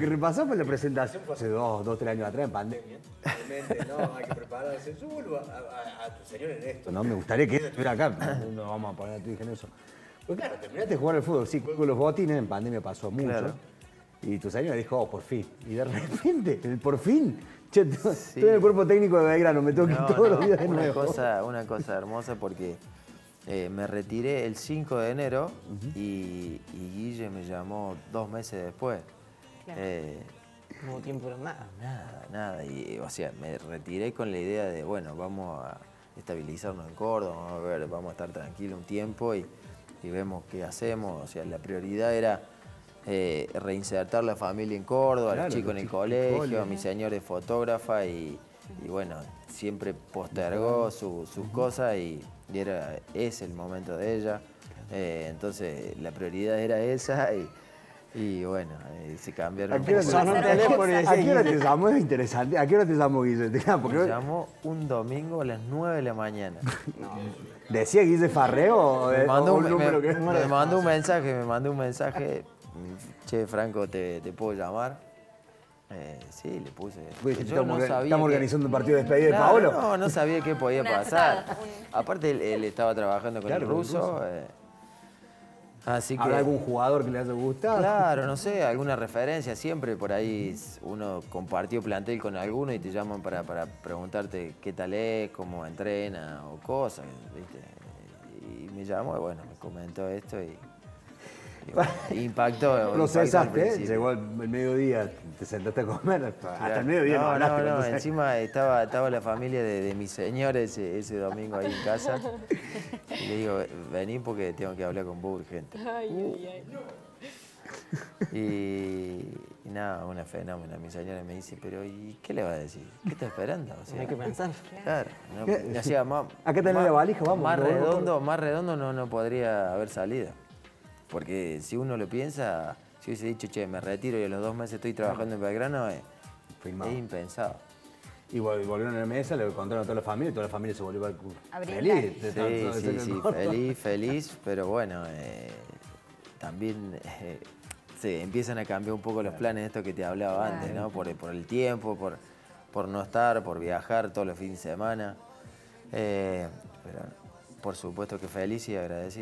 Lo que repasó fue la presentación fue hace dos, dos, tres años atrás en pandemia. Realmente, no, hay que prepararse. Yo vuelvo a, a- a tu señor en esto, ¿no? Me gustaría que estuviera acá. No vamos a poner a tu hija en eso. Pues claro, terminaste de jugar al fútbol, sí, con los botines, en pandemia pasó mucho. Claro. Y tu señora dijo, oh, por fin. Y de repente, el por fin, che, estoy en el cuerpo técnico de Belgrano, me tengo que ir todos no, los días de una nuevo. cosa, una cosa hermosa porque eh, me retiré el 5 de enero y, y Guille me llamó dos meses después. Claro. Eh, No hubo tiempo para nada. nada, nada. Y, o sea, me retiré con la idea de, bueno, vamos a estabilizarnos en Córdoba, vamos a ver, vamos a estar tranquilos un tiempo y, y vemos qué hacemos. O sea, la prioridad era eh, reinsertar la familia en Córdoba, Claro, los chicos en el colegio, cole. mi señora es fotógrafa y, y bueno, siempre postergó su- sus cosas y, y era, es el momento de ella. Eh, entonces la prioridad era esa y, y bueno, eh, se cambiaron. ¿A qué hora te, ¿A qué hora te llamó? Es interesante. ¿A qué hora te llamó Guille? Porque Me llamó un domingo a las 9 de la mañana. ¿Decía Guille Farreo Me mandó, un un, número me- que me mandó un mensaje, me mandó un mensaje. Che, Franco, ¿te, te puedo llamar? Eh, sí, le puse. Pues, estamos, no sabía estamos que- organizando un partido de despedida de Paolo. No, no sabía qué podía pasar. Aparte, él, él estaba trabajando con Claro, el con el ruso. ruso. eh, así que. ¿Habrá algún jugador que le haya gustado? Claro, no sé, alguna referencia. Siempre por ahí uno compartió plantel con alguno y te llaman para, para preguntarte qué tal es, cómo entrena o cosas, ¿viste? Y me llamó y bueno, me comentó esto y, impactó. Lo cesaste, llegó el, mediodía, te sentaste a comer, hasta el mediodía no, no, hablaste. no, no, encima estaba, estaba la familia de, de mi señor ese, ese domingo ahí en casa. Y le digo, vení porque tengo que hablar con vos urgente. Y, y nada, una fenómena. Mi señora me dice, pero ¿y qué le va a decir? ¿Qué está esperando? O sea, Hay que pensar. Claro, no, ¿Qué? o sea, más, Acá tenés más- la valija, vamos, Más redondo, más redondo no, no podría haber salido. Porque si uno lo piensa, si hubiese dicho, che, me retiro y a los dos meses estoy trabajando en Belgrano, eh, es impensado. Y vol- volvieron a la mesa, le contaron a toda la familia y toda la familia se volvió feliz. de Sí, tanto de sí, ser sí, Córdoba. feliz, feliz, pero bueno, eh, también eh, se empiezan a cambiar un poco los planes, esto que te hablaba antes, ¿no? Por, por el tiempo, por, por no estar, por viajar todos los fines de semana. Eh, pero por supuesto que feliz y agradecido.